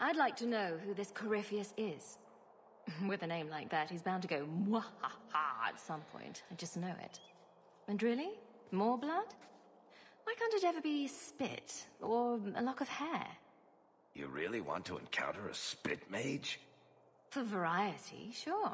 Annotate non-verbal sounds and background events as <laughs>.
I'd like to know who this Corypheus is. <laughs> With a name like that, he's bound to go mwahaha at some point. I just know it. And really? More blood? Why can't it ever be spit? Or a lock of hair? You really want to encounter a spit mage? For variety, sure.